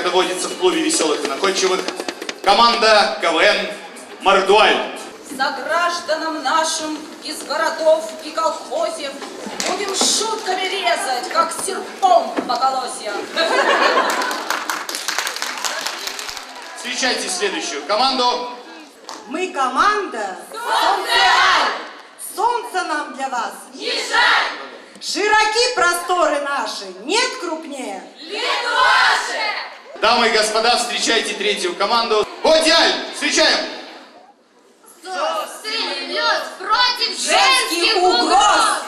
это водится в клубе веселых и находчивых, команда КВН «Мордуаль». За гражданам нашим из городов и колхозев Будем шутками резать, как серпом по колосьям. Встречайте следующую команду. Мы команда Солнце! Солнце нам для вас Не жаль! Широки просторы наши, нет крупнее Литваши! Дамы и господа, встречайте третью команду. Бодиаль, встречаем! Идет против Женских угроз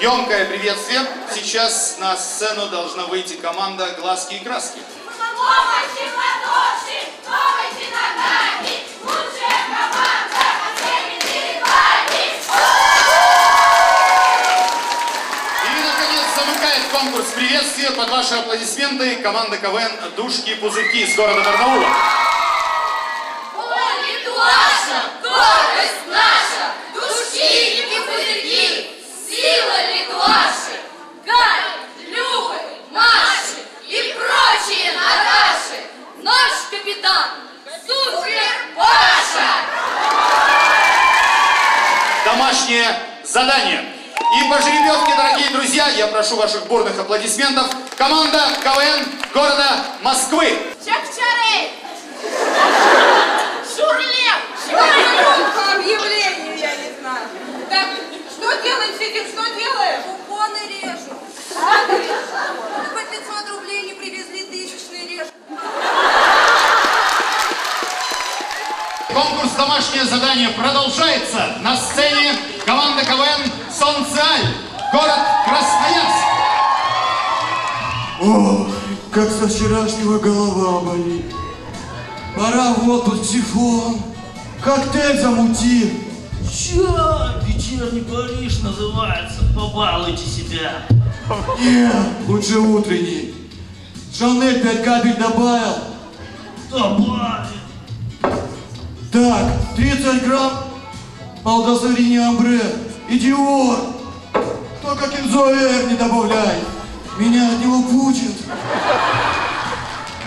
Емкое приветствие. Сейчас на сцену должна выйти команда «Глазки и краски». Помощи, конкурс приветствия под ваши аплодисменты команда КВН «Душки и пузырьки» из города Барнаула. О, Литваша, гордость наша, души и пузырьки, сила Литваши, Гай, Любы, Маши и прочие Наташи, наш капитан, Супер Паша! Домашнее задание. И по жеребьевке, дорогие друзья, я прошу ваших бурных аплодисментов. Команда КВН города Москвы. Чак-чарей! Шурлев! По объявлению, я не знаю Так, что делаем с этим, что делаем? Купоны режут Ну, по 500 рублей не привезли, тысячный режут Конкурс «Домашнее задание» продолжается. На сцене команда КВН «Солнцеаль», город Красноярск. Ой, как со вчерашнего голова болит. Пора в отпуск, сифон. Коктейль замути. Чё? Вечерний Париж называется. Побалуйте себя. Нет, лучше утренний. Шанель 5 капель добавил. Добавит. Так, 30 грамм Алдасарини Амбре. Идиот. Только кинзоэр не добавляй. Меня от него пучит.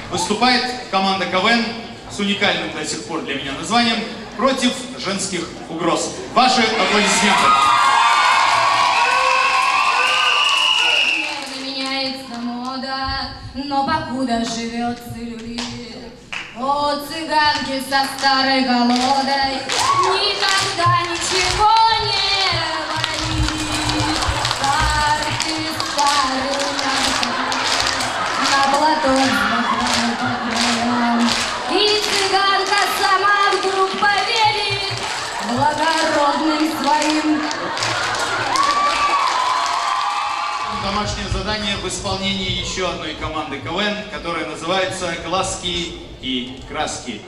Выступает команда КВН с уникальным до сих пор для меня названием «Против женских угроз». Ваши аплодисменты. Меняется мода, но покуда живет целлюлит. О, цыганки со старой голодой, никогда ничего краям. И цыганка сама вдруг поверит благородным своим Домашнее задание в исполнении еще одной команды КВН, которая называется «Глазки и краски».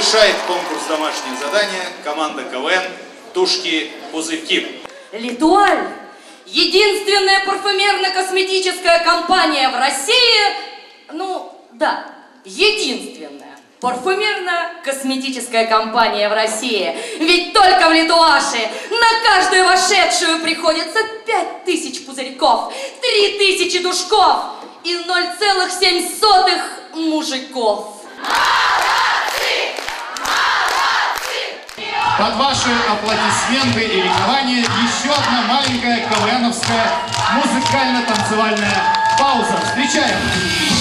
Завершает конкурс «Домашнее задание» команда КВН «Тушки-пузырьки». Литуаль – единственная парфюмерно-косметическая компания в России, ну, да, единственная парфюмерно-косметическая компания в России. Ведь только в Литуаше на каждую вошедшую приходится 5000 пузырьков, 3000 душков и 0,7 мужиков. Под ваши аплодисменты и ликование еще одна маленькая КВНовская музыкально-танцевальная пауза. Встречаем!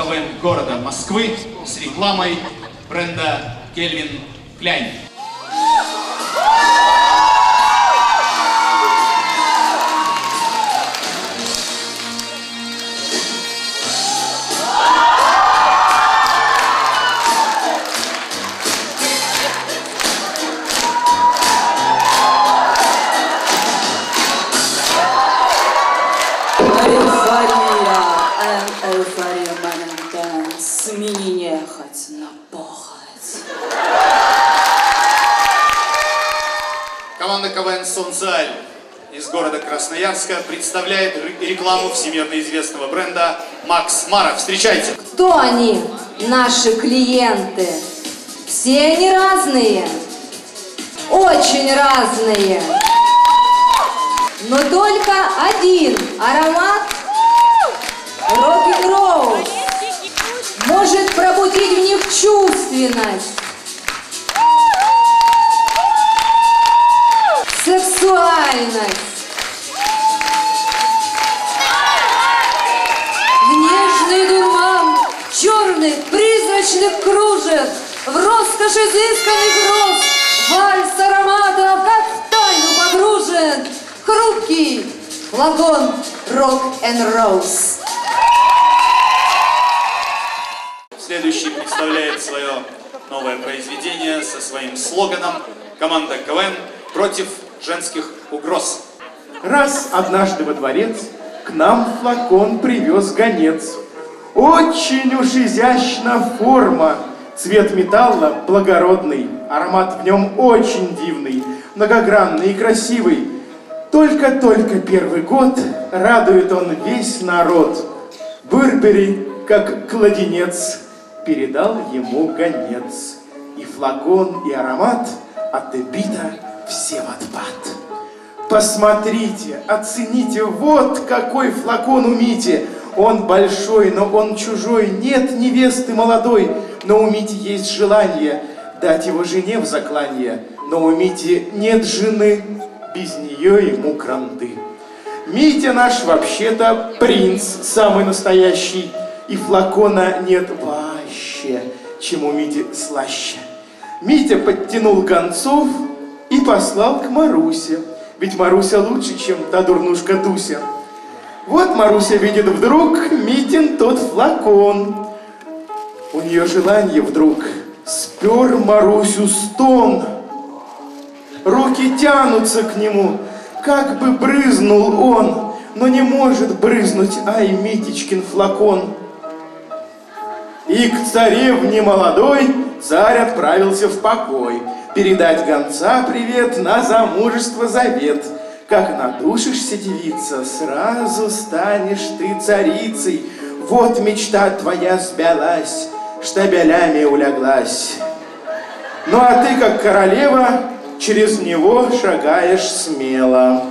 КВН города Москвы с рекламой бренда Кельвин Кляйн. КВН «Солнцеаль» из города Красноярска представляет рекламу всемирно известного бренда Макс Мара. Встречайте! Кто они, наши клиенты? Все они разные, очень разные. Но только один аромат рок-н-ролл может пробудить в них чувственность, сексуальность. В нежный дурман призрачных кружев, в роскошь изысканных роз, вальс ароматов, как в тайну погружен, хрупкий флакон рок-н-роуз. Следующий представляет свое новое произведение со своим слоганом «Команда КВН против женских угроз». Раз однажды во дворец к нам флакон привез гонец. Очень уж изящна форма, цвет металла благородный, аромат в нем очень дивный, многогранный и красивый. Только-только первый год радует он весь народ. Бурбери, как кладенец, передал ему гонец. И флакон, и аромат от все в отпад. Посмотрите, оцените, вот какой флакон у Мити. Он большой, но он чужой, нет невесты молодой, но у Мити есть желание дать его жене в закланье, но у Мити нет жены, без нее ему кранты. Митя наш вообще-то принц, самый настоящий, и флакона нет вообще, чем у Мити слаще. Митя подтянул гонцов и послал к Марусе, ведь Маруся лучше, чем та дурнушка Дуся. Вот Маруся видит вдруг Митин тот флакон. У нее желание вдруг спер Марусю стон. Руки тянутся к нему, как бы брызнул он, но не может брызнуть, ай, Митечкин флакон. И к царевне молодой царь отправился в покой, передать гонца привет на замужество завет. Как надушишься, девица, сразу станешь ты царицей. Вот мечта твоя сбялась, штабелями уляглась. Ну а ты, как королева, через него шагаешь смело.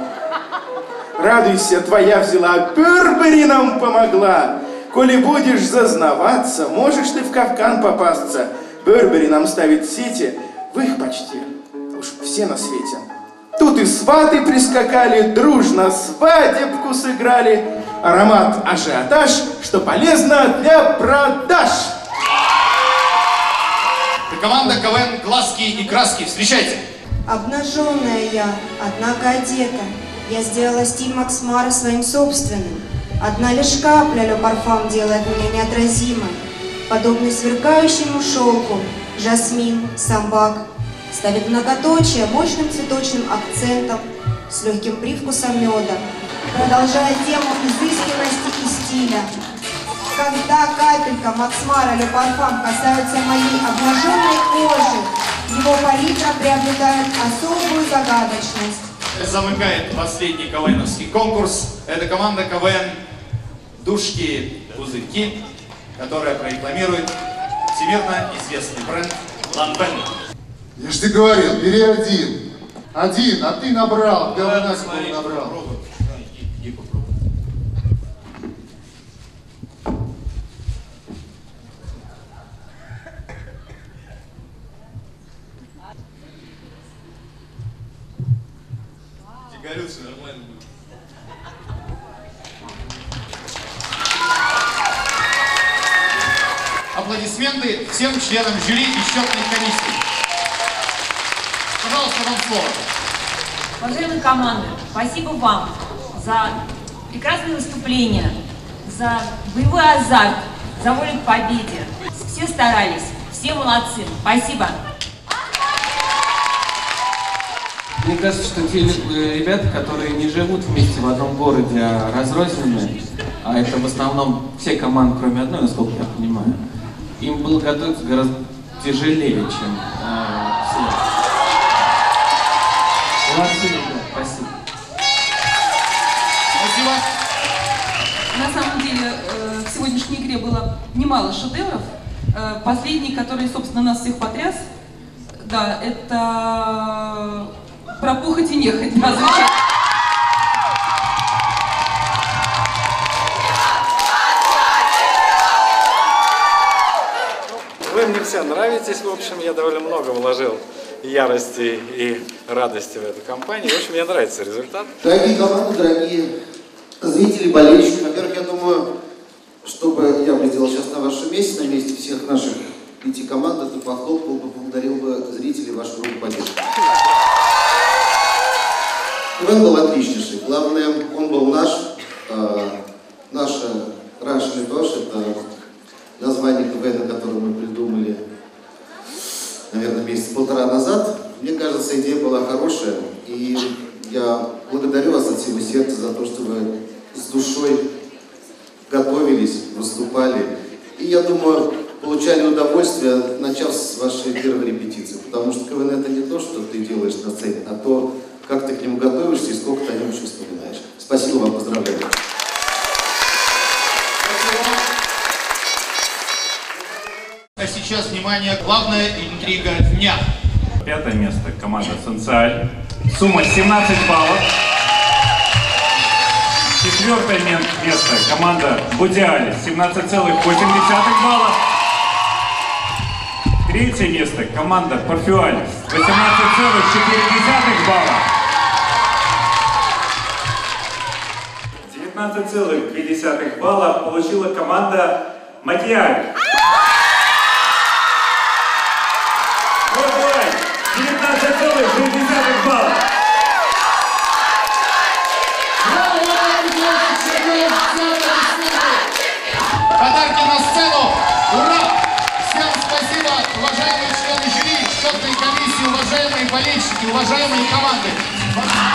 Радуйся, твоя взяла, Бербери нам помогла. Коли будешь зазнаваться, можешь ты в капкан попасться. Бербери нам ставит сети, в их почти уж все на свете. Тут и сваты прискакали, дружно свадебку сыграли. Аромат ажиотаж, что полезно для продаж. Это команда КВН «Глазки и краски». Встречайте! Обнаженная я, однако одета, я сделала стиль Макс Мара своим собственным. Одна лишь капля Ле Парфам делает меня неотразимой. Подобный сверкающему шелку, жасмин, самбак, ставит многоточие мощным цветочным акцентом с легким привкусом меда, продолжая тему изысканности и стиля. Когда капелька Максмара Ле Парфам касаются моей обнаженной кожи, его палитра приобретает особую загадочность. Замыкает последний КВНовский конкурс. Это команда КВН «Душки Пузырьки», которая прорекламирует всемирно известный бренд Ламбен. Я ж тебе говорил, бери один. Один, а ты набрал, говна набрал. И счетной комиссии. Пожалуйста, вам слово. Уважаемые команды, спасибо вам за прекрасное выступление, за боевой азарт, за волю к победе. Все старались, все молодцы. Спасибо. Мне кажется, что те э, ребята, которые не живут вместе в одном городе, а разрозненные, а это в основном все команды, кроме одной, насколько я понимаю, им было готовиться гораздо тяжелее, чем э. Молодцы, ребят, спасибо. Спасибо. На самом деле э, в сегодняшней игре было немало шедевров. Э, Последний, который, собственно, нас всех потряс, да, это про похоть и нехоть. Да, все нравитесь, в общем, я довольно много вложил ярости и радости в эту компанию. В общем, мне нравится результат. Дорогие команды, дорогие зрители, болельщики, во-первых, я думаю, что бы я бы сделал сейчас на вашем месте, на месте всех наших пяти команд, это похлопал бы, поблагодарил бы зрителей вашу руку поддержки. Иван был отличнейший. Главное, он был наш. Э, наша Russian Tosh, это название КВН, которое мы придумали, наверное, месяца полтора назад. Мне кажется, идея была хорошая. И я благодарю вас от всего сердца за то, что вы с душой готовились, выступали. И я думаю, получали удовольствие, начав с вашей первой репетиции. Потому что КВН это не то, что ты делаешь на сцене, а то, как ты к нему готовишься и сколько ты о нем еще вспоминаешь. Спасибо вам, поздравляю. А сейчас, внимание, главная интрига дня. Пятое место команда Сенциаль. Сумма 17 баллов. Четвертое ме- место команда Будиали. 17,8 баллов. Третье место команда Парфюалис. 18,4 балла. 19,2 балла получила команда Макиаль. Болельщики, уважаемые команды.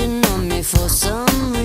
On crashing on me for some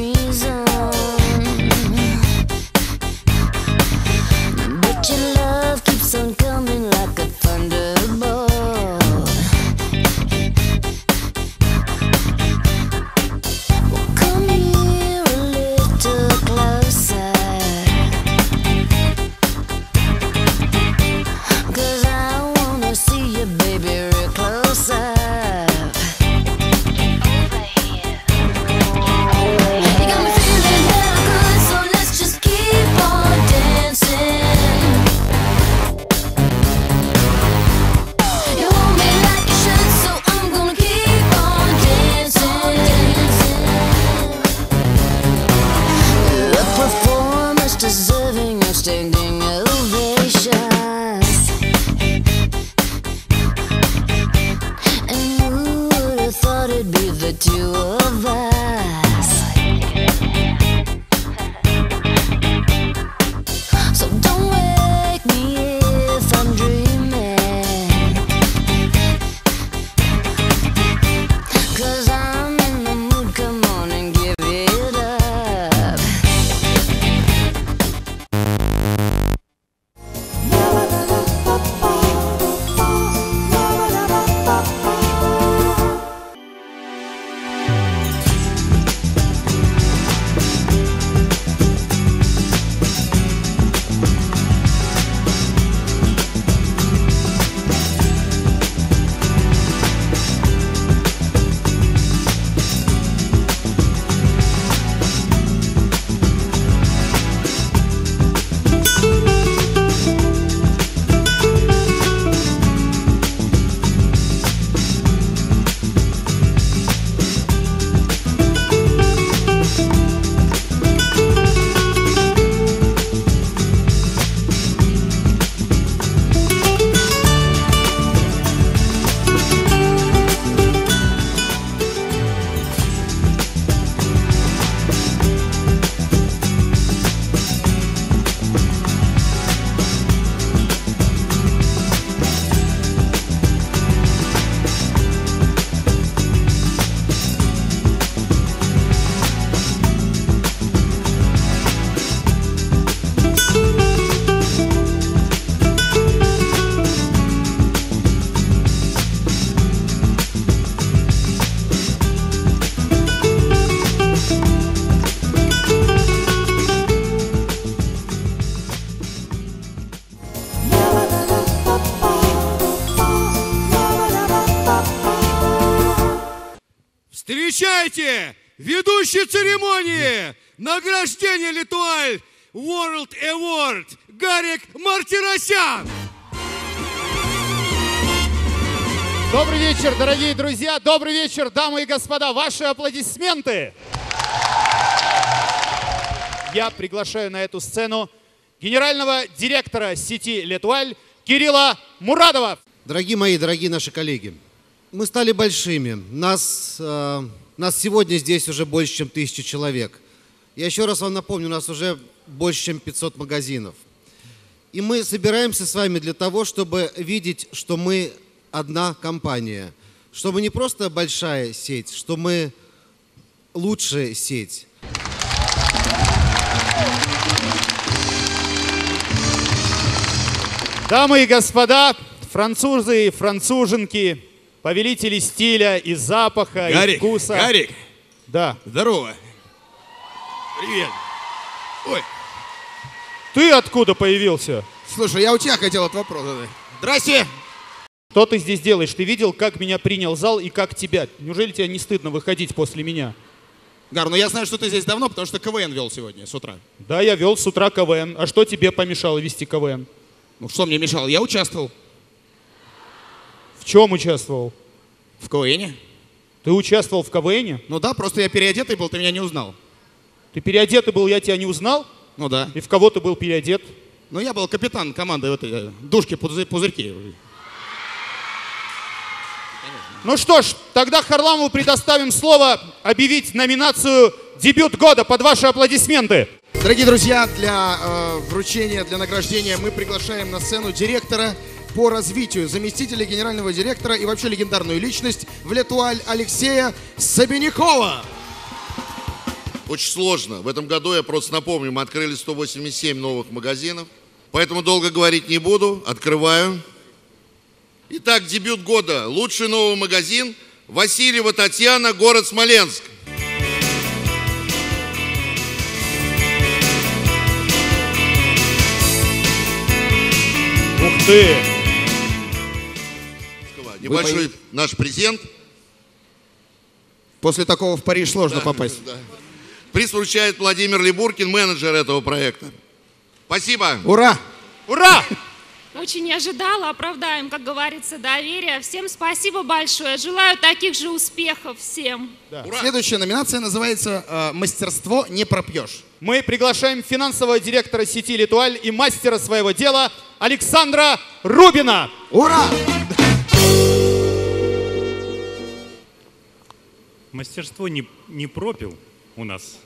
ведущий церемонии награждения Литуаль World Award Гарик Мартиросян. Добрый вечер, дорогие друзья, добрый вечер, дамы и господа. Ваши аплодисменты. Я приглашаю на эту сцену генерального директора сети Летуаль Кирилла Мурадова. Дорогие мои, дорогие наши коллеги, мы стали большими. Нас, э, нас сегодня здесь уже больше, чем тысяча человек. Я еще раз вам напомню, у нас уже больше, чем 500 магазинов. И мы собираемся с вами для того, чтобы видеть, что мы одна компания. Что мы не просто большая сеть, что мы лучшая сеть. Дамы и господа, французы и француженки, повелители стиля и запаха, и Гарик, вкуса. Гарик. Да. Здорово. Привет. Ой, Ты откуда появился? слушай, я у тебя хотел этот вопрос задать. Здрасте. Что ты здесь делаешь? Ты видел, как меня принял зал и как тебя? Неужели тебе не стыдно выходить после меня? Гар, ну я знаю, что ты здесь давно, потому что КВН вел сегодня с утра. Да, я вел с утра КВН. А что тебе помешало вести КВН? Ну что мне мешало? Я участвовал. В чем участвовал? В КВНе. Ты участвовал в КВНе? Ну да, просто я переодетый был, ты меня не узнал. Ты переодетый был, я тебя не узнал? Ну да. И в кого ты был переодет? Ну я был капитан команды в этой э, душки пузы- пузырьки. Ну что ж, тогда Харламову предоставим слово объявить номинацию «Дебют года» под ваши аплодисменты. Дорогие друзья, для э, вручения, для награждения мы приглашаем на сцену директора по развитию, заместителя генерального директора и вообще легендарную личность в Летуаль Алексея Сабинякова. Очень сложно. В этом году, я просто напомню, мы открыли 187 новых магазинов. Поэтому долго говорить не буду. Открываю. Итак, дебют года. Лучший новый магазин. Васильева Татьяна, город Смоленск. Ух ты! Небольшой пои- наш презент. После такого в Париж сложно Да, попасть. да. Приз вручает Владимир Лебуркин, менеджер этого проекта. Спасибо. Ура! Ура! Очень не ожидала, оправдаем, как говорится, доверие. Всем спасибо большое. Желаю таких же успехов всем. Следующая номинация называется э, «Мастерство не пропьешь». Мы приглашаем финансового директора сети Литуаль и мастера своего дела Александра Рубина. Ура! Мастерство не, не пропил у нас